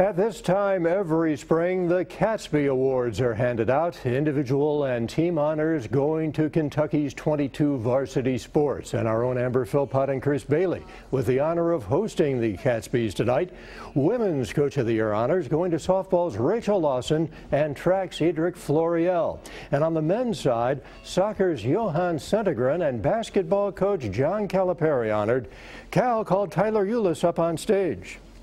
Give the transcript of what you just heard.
At this time every spring, the Catspy Awards are handed out. Individual and team honors going to Kentucky's 22 varsity sports. And our own Amber Philpott and Chris Bailey with the honor of hosting the Catspys tonight. Women's Coach of the Year honors going to softball's Rachel Lawson and track's Edrick Floreal. And on the men's side, soccer's Johan Cedergren and basketball coach John Calipari honored. Cal called Tyler Ulis up on stage.